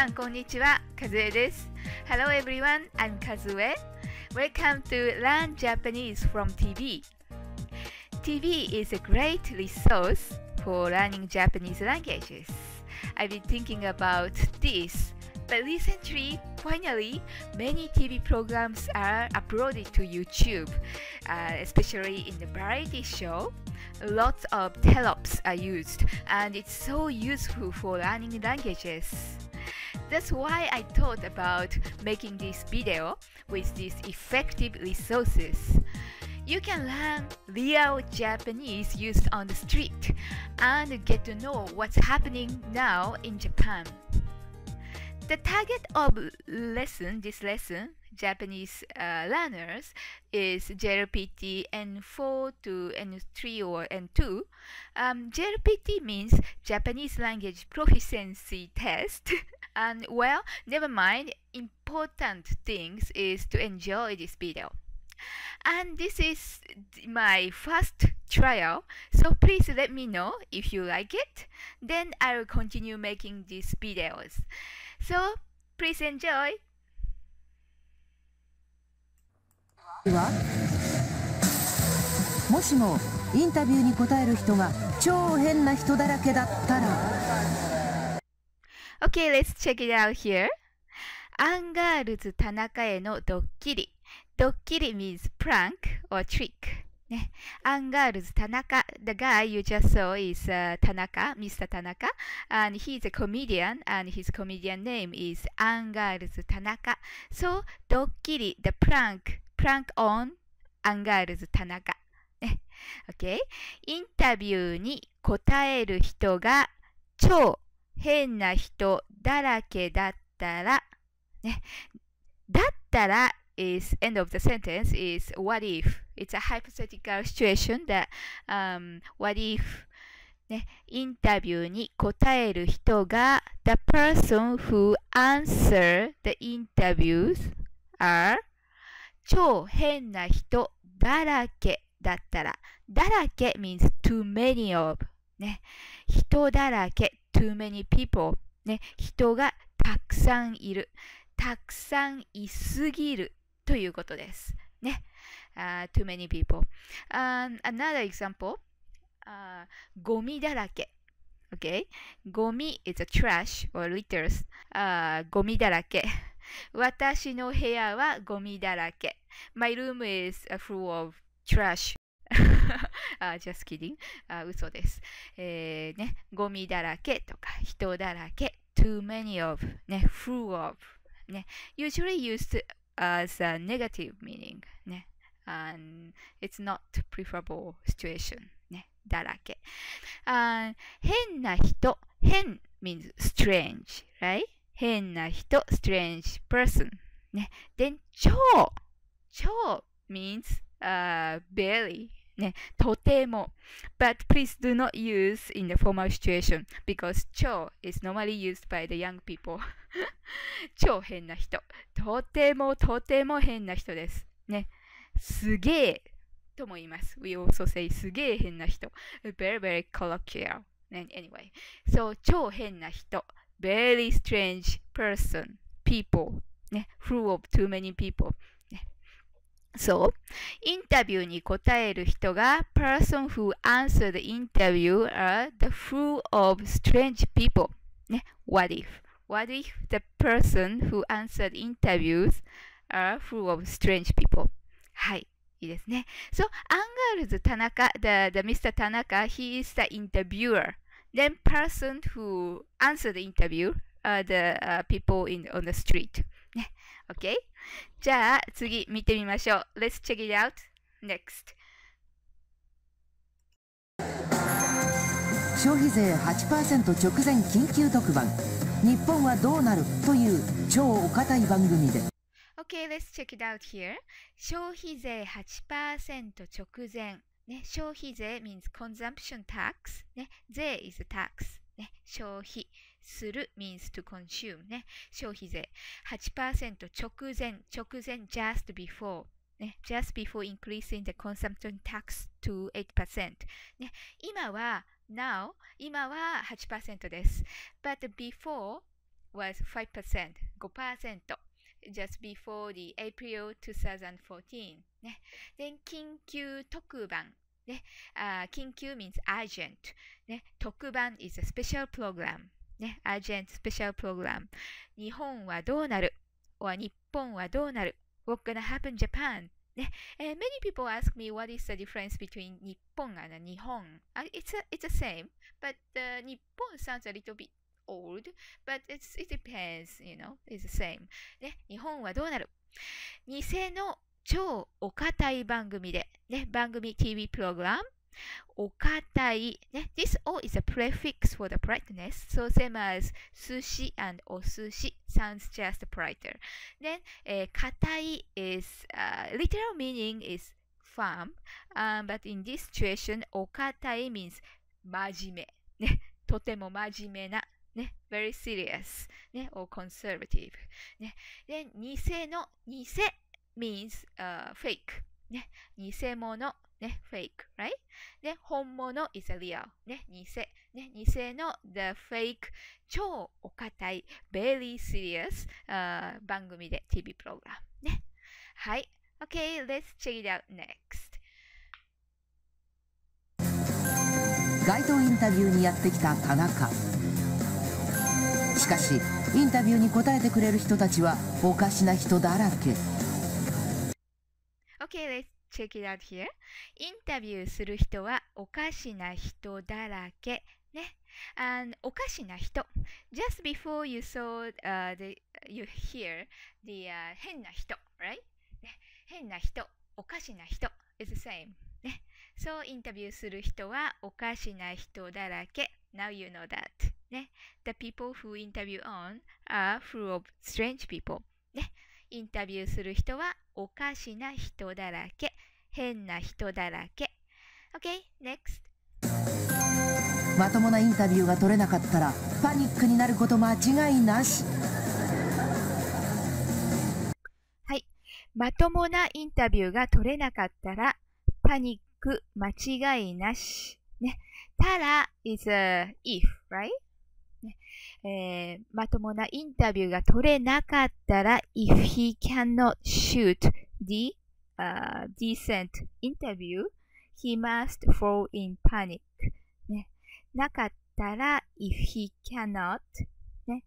さんこんにちは、かずえです。Hello everyone, I'm Kazue. Welcome to Learn Japanese from TV. TV is a great resource for learning Japanese languages. I've been thinking about this, but recently, finally, many TV programs are uploaded to YouTube, uh, especially in the variety show. Lots of telops are used, and it's so useful for learning languages. That's why I thought about making this video with these effective resources. You can learn real Japanese used on the street and get to know what's happening now in Japan. The target of lesson, this lesson, Japanese uh, learners, is JLPT N4 to N3 or N2. Um, JLPT means Japanese Language Proficiency Test. and well, never mind, important things is to enjoy this video. And this is my first trial, so please let me know if you like it. Then I will continue making these videos. So please enjoy! はもしもインタビューに答える人が超変な人だらけだったら Okay, let's check it out here. アンガールズ田中へのドッキリ。ドッキリ means prank or trick. ね、アンガールズ田中 The guy you just saw is、uh, 田中 Mr. 田中 and he's a comedian and his comedian name is アンガールズ田中 So ドッキリ the prank prank on アンガールズ田中 OK インタビューに答える人が超変な人だらけだったらねだったら is end of the sentence is what if it's a hypothetical situation that um, what if ね、インタビューに答える人が the person who answer the interviews are 超変な人だらけだったらだらけ means too many of ね、人だらけ too many people ね、人がたくさんいるたくさんいすぎるということです。ね。Uh, too many people.、Um, another example、uh, ゴミだらけ。Okay? ゴミ is a trash or litters.、Uh, ゴミだらけ。私の部屋はゴミだらけ。My room is full of trash. uh, just kidding. あ嘘です。えー、ね、ゴミだらけとか人だらけ。too many of. ね、full of. ね、usually used as a negative meaning ね。And it's not preferable situation ね。だらけ。Uh, 変な人。変 means strange, right? 変な人 strange person ね。then 超超 means、uh, very ね。とても but please do not use in the formal situation because 超 is normally used by the young people 超変な人。とてもとても変な人です。ね。すげえとも言います。We also say すげえ変な人。very very colloquial. Anyway. So 超変な人。very strange person. people. ね。full of too many people. ね。そう。インタビューに答える人が person who answer the interview are the full of strange people. ね。what if? What if the person who answered interviews are full of strange people? はい。いいですね。So, アンガールズ田中、the, the Mr. 田中、he is the interviewer. Then person who answered the interview are the、uh, people in, on the street. ね。OK? じゃあ、次見てみましょう。Let's check it out. Next. 消費税8%直前緊急特番日本はどうなるという超お堅い番組で Okay, let's check it out here. 消費税8%直前。ね、消費税 means consumption tax. ね、税 is tax. ね、消費する means to consume. ね、消費税8%直前、直前 just before. ね、just before increasing the consumption tax to 8%. ね、今は now 今は8%です。But before was 5%, 5%. just before the April 2014. ね。で緊急特番。ね。Uh, 緊急 means urgent. ね。特番 is a special program. ね。urgent special program. 日本はどうなる or 日本はどうなる What gonna happen Japan? ね。Uh, many people ask me what is the difference between 日本 and 日本。Uh, it's, a, it's the same, but uh, 日本 sounds a little bit old, but it's, it depends, you know, it's the same. ね、日本はどうなる偽の 超お堅い番組で、ね、番組 TV プログラムお堅い、ね、This O is a prefix for the politeness, so same as 寿司 and お寿司 sounds just politer. Then, えー、堅い is, uh, literal meaning is firm, um, but in this situation, お堅い means 真面目。ね、とても真面目なね、very serious ね、or conservative ね。で、偽の偽 means、uh, fake ね、偽物ね、fake, right? で、本物 is a real ね、偽ね、偽の the fake 超お堅い very serious、uh, 番組で TV プログラムね。はい。Okay, let's check it out next. 街頭インタビューにやってきた田中。しかしインタビューに答えてくれる人たちはおかしな人だらけ Okay, let's check it out here. インタビューする人はおかしな人だらけ。ね。And おかしな人。Just before you saw、uh, the, you hear the、uh, 変な人、right? ね、変な人、おかしな人 is the same. ね。そうインタビューする人はおかしな人だらけ。Now you know that. ね。The people who interview on are full of strange people. ね。インタビューする人はおかしな人だらけ。変な人だらけ。OK, next. まともなインタビューが取れなかったらパニックになること間違いなしはいまともなインタビューが取れなかったらパニック間違いなしねたら is a if, right? えー、まともなインタビューが取れなかったら if he cannot shoot the、uh, decent interview, he must fall in panic. ね、なかったら if he cannot ね、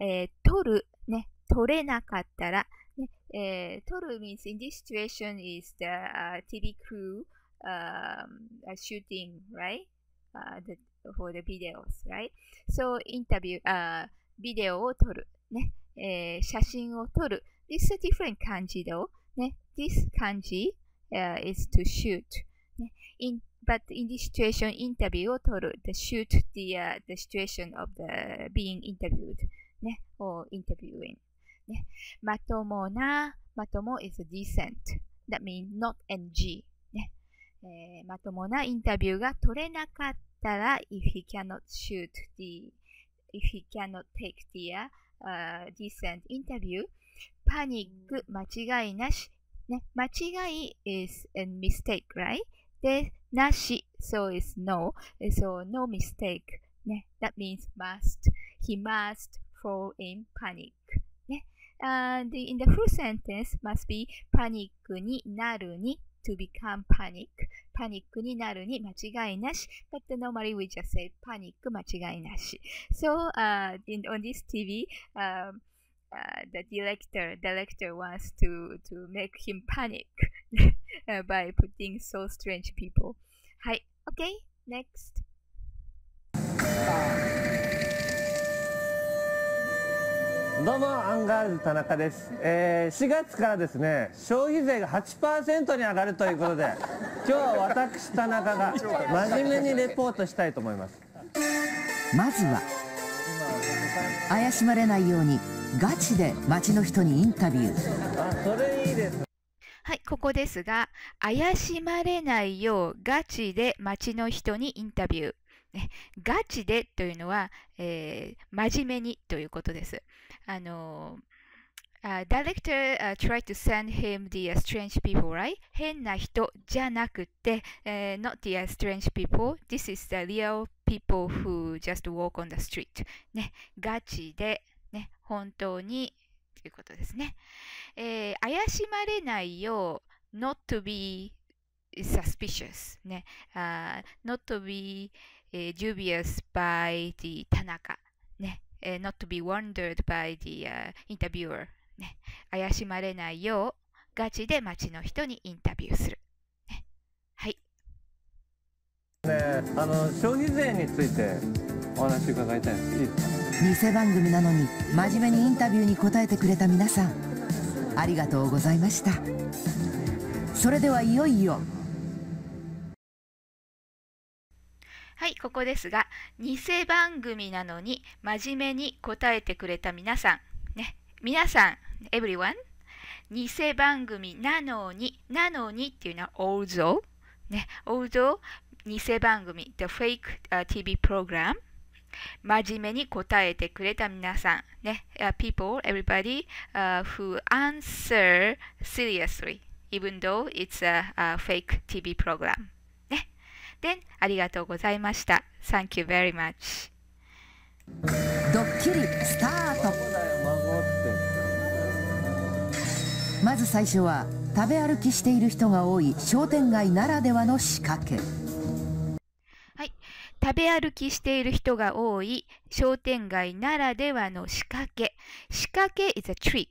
えー、取る、ね、取れなかったら、ねえー、取る means in this situation is the、uh, TV crew um, shooting, right? Uh, the, for the videos, right? So, インタビュー、uh, ビデオを撮る、ね、えー、写真を撮る。This is a different 漢字 though. ね、this 漢字、uh, is to shoot. ね、in, but in this situation, インタビューを撮る。The shoot the,、uh, the situation of the being interviewed. ね、or interviewing. ね、まともな、まとも is decent. That means not NG. ね、えー、まともなインタビューが取れなかったら、if he cannot shoot the, if he cannot take the、uh, decent interview, パニック間違いなし。ね、間違い is a mistake, right? で、なし、so is no. So no mistake. ね、that means must. He must fall in panic. ね、and in the full sentence must be パニックになるに to become panic. パニックになるに間違いなし。But normally we just say パニック間違いなし。So, uh, in, on this TV, um, uh, the director director wants to to make him panic uh, by putting so strange people. はい。Okay, next. どうもアンガールズ田中です、えー4月からですね消費税が8%に上がるということで今日は私田中が真面目にレポートしたいと思いますまずは怪しまれないようにガチで街の人にインタビューあそれいいですはい、ここですが、怪しまれないようガチで街の人にインタビュー。ね、ガチでというのは、えー真面目にということです。あの、uh, director、uh, tried to send him the、uh, strange people, right? 変な人じゃなくて、uh, not the、uh, strange people. This is the real people who just walk on the street. ね、ガチで、ね、本当にということですね。えー怪しまれないよう、not to be suspicious ね、あー not to be、えー dubious by the 田中ね、えー not to be wondered by the、uh, interviewer. ね、怪しまれないようガチで街の人にインタビューする。ね、はい。ねあの消費税についてお話伺いたいんです偽番組なのに真面目にインタビューに答えてくれた皆さんありがとうございました。それではいよいよはい、ここですが、偽番組なのに真面目に答えてくれた皆さん。ね、皆さん、everyone、偽番組なのに、なのにっていうのは although、ね、although 偽番組、the fake、uh, TV program、真面目に答えてくれた皆さん。ね、uh, people, everybody、uh, who answer seriously, even though it's a, a fake TV program. ね。で、ありがとうございました。Thank you very much. ドッキリスタートまず最初は食べ歩きしている人が多い商店街ならではの仕掛けはい。食べ歩きしている人が多い商店街ならではの仕掛け。仕掛け is a trick.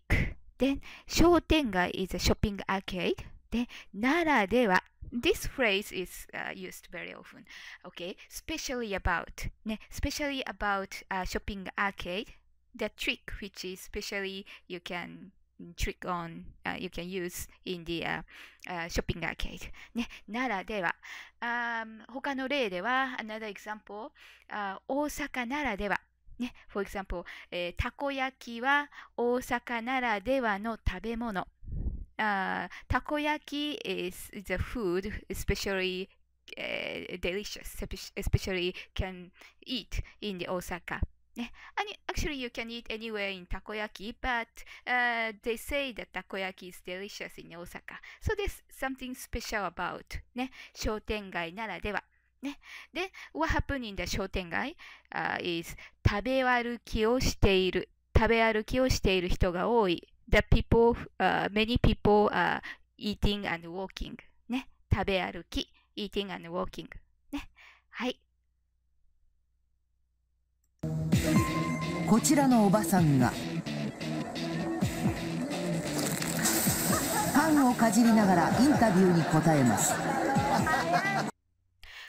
Then 商店街 is a shopping arcade. で、ならでは。This phrase is、uh, used very often. Okay. Especially about. ね。Especially about、uh, shopping arcade. The trick which is especially you can trick on, uh, you can use in the、uh, uh, shopping arcade. ね。ならでは。Um, 他の例では、another example、あ大阪ならでは。ね、for example、えーたこ焼きは大阪ならではの食べ物。 あたこ焼き is, is a food especially、uh, delicious, especially can eat in the Osaka. ね、and actually you can eat anywhere in takoyaki, but uh, they say that takoyaki is delicious in Osaka. So there's something special about ね、商店街ならでは。ね、で、what happened in the 商店街、uh, is 食べ歩きをしている。食べ歩きをしている人が多い。The people, uh, many people are eating and walking. ね、食べ歩き、eating and walking. ね、はい。こちらのおばさんがパンをかじりながらインタビューに答えます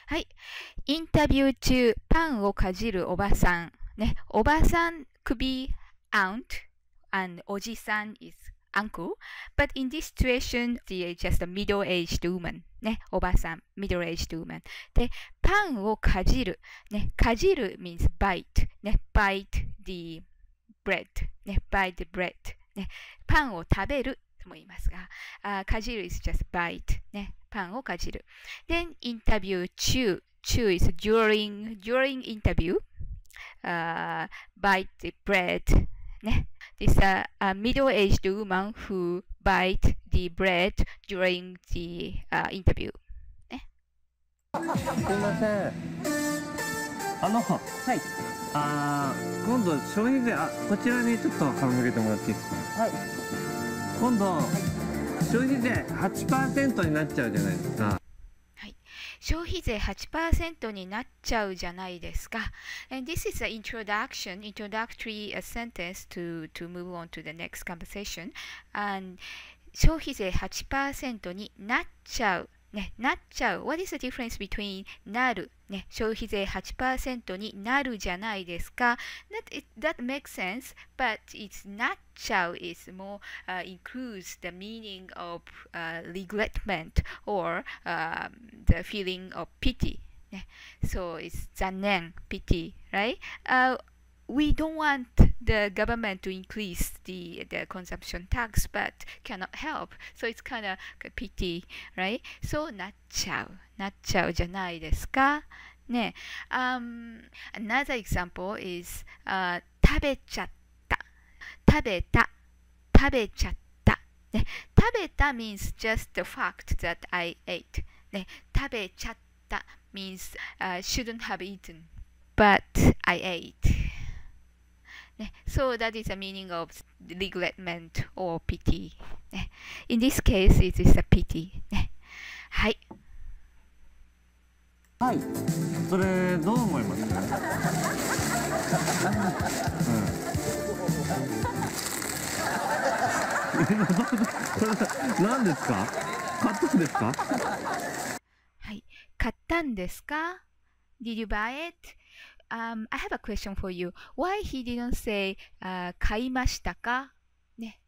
はい。インタビュー中、パンをかじるおばさん。ね、おばさん could be aunt and おじさん is uncle. But in this situation, the just a middle-aged woman. ね、おばさん、middle-aged woman. で、パンをかじる。ね、かじる means bite. ね、bite the bread. ね、bite the bread. ね、パンを食べるとも言いますが、あかじる is just bite. ね、パンをかじる。Then インタビュー中。中 is during, during interview. Uh, bite the bread. ね。This uh, a middle-aged woman who bite the bread during the uh, interview. すいません。あのはい。あー今度消費税あこちらにちょっと顔向けてもらっていいですか？はい。今度、消費税8%になっちゃうじゃないですか消費税8%になっちゃうじゃないですか。And this is an introduction, introductory sentence to, to move on to the next conversation. And 消費税8%になっちゃう。ね、なっちゃう。What is the difference between なる、ね、消費税8%になるじゃないですか。That, it, that makes sense, but it's なっちゃう is more、uh, includes the meaning of、uh, regretment or、um, the feeling of pity. ね、so it's 残念、pity, right? Uh, we don't want the government to increase the, the consumption tax, but cannot help. So it's kind of pity, right? So なっちゃう。なっちゃうじゃないですか。ね。Um, another example is、uh, 食べちゃった。食べた。食べちゃった。ね。食べた means just the fact that I ate. ね。食べちゃった means、uh, shouldn't have eaten, but I ate. ね、So that is the meaning of regretment or pity. ね In this case, it is a pity. ねはい。はいそれどう思いますうん何ですか買ったんですかはい。買ったんですか Did you buy it? Um, I have a question for you. Why he didn't say、uh, 買いましたかね。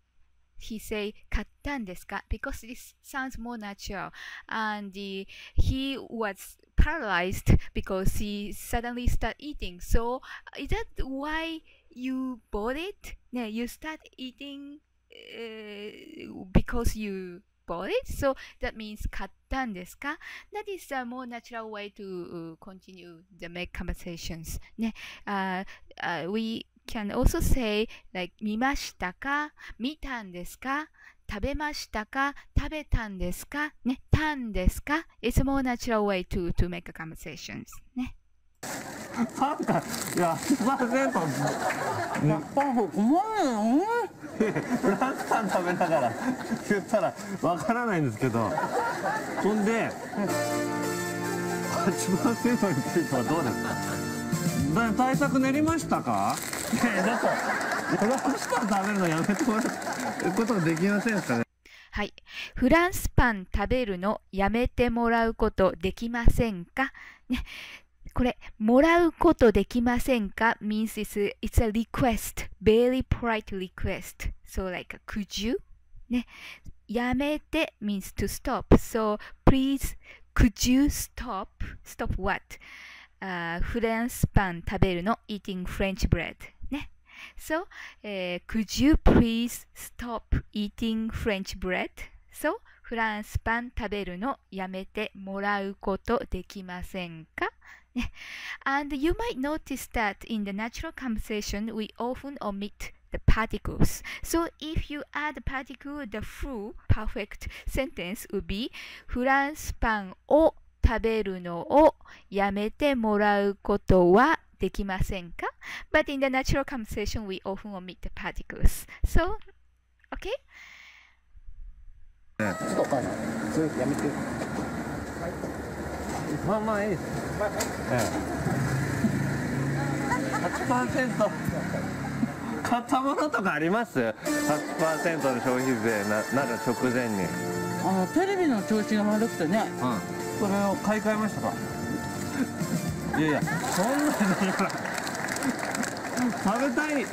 He say 買ったんですか Because this sounds more natural. And the, he was paralyzed because he suddenly start eating. So is that why you bought it? ね、you start eating、uh, because you bought it? So that means 買ったんですか That is a more natural way to continue the make conversations. ね、uh, uh, we can also say like 見ましたか見たんですか食べましたか食べたんですかね、たんですか It's a more natural way to, to make a conversations. ね。パンかいや8%パンフ困るよフランスパン食べながら言ったらわからないんですけどほんで8%についてはどうですか？だ対策練りましたか？ねえちょっとフランスパン食べるのやめてもらうことができませんですかね？はい。フランスパン食べるのやめてもらうことできませんか？ね。これ、もらうことできませんか means it's a, it's a request, very polite request. So like, could you? ね。やめて means to stop. So please, could you stop? Stop what? あフランスパン食べるの eating French bread. ね。So, えー could you please stop eating French bread? So, フランスパン食べるのやめてもらうことできませんか And you might notice that in the natural conversation, we often omit the particles. So if you add the particle, the full perfect sentence would be フランスパンを食べるのをやめてもらうことはできませんか But in the natural conversation, we often omit the particles. So, okay? ちょっとお母さんそれやめて まあまあいいですええ。8%買ったものとかあります？8%の消費税ななる直前に。あのテレビの調子が悪くてね。それを買い替えましたか？いやいやそんなだから食べたい。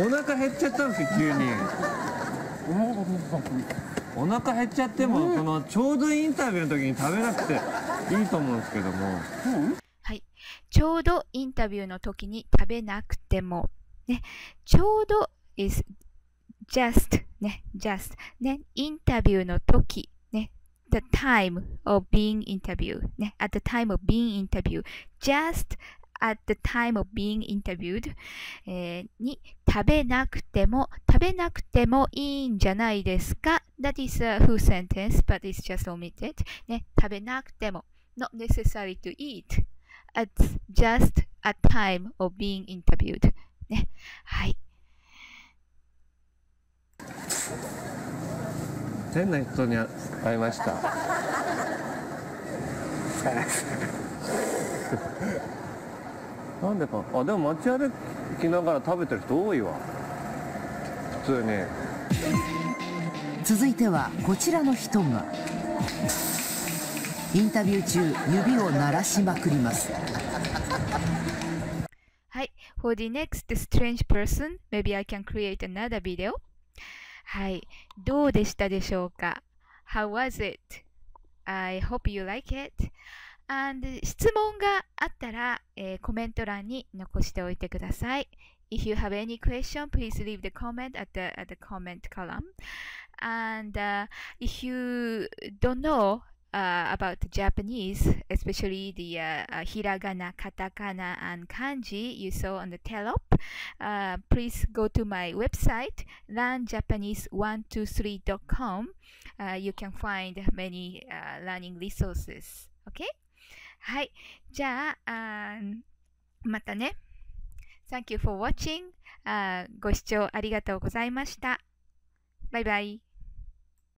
お腹減っちゃったんですよ急に。お腹減っちゃっても、そのちょうどインタビューの時に食べなくていいと思うんですけどもはい。ちょうどインタビューの時に食べなくても、ね、ちょうど is just ね、just ね、インタビューの時、ね、the time of being interviewed ね、at the time of being interviewed just at the time of being interviewed、えーに食べなくても食べなくてもいいんじゃないですか That is a full sentence but it's just omitted ね、食べなくても not necessary to eat. At just a time of being interviewed. ね、はい。変な人に会いました。なんでか。あでも街歩きながら食べてる人多いわ。普通に。続いてはこちらの人がインタビュー中指を鳴らしまくりますはい。For the next strange person, maybe I can create another video. はい。どうでしたでしょうか ?How was it? I hope you like it. And 質問があったら、えーコメント欄に残しておいてください。If you have any question, please leave the comment at the, at the comment column. And、uh, if you don't know uh, about Japanese, especially the uh, uh, hiragana, katakana, and kanji you saw on the telop, uh, please go to my website, learnjapanese123.com. Uh, you can find many uh, learning resources. Okay? はい。じゃあ、あーまたね。 Thank you for watching. あーご視聴ありがとうございました。バイバイ。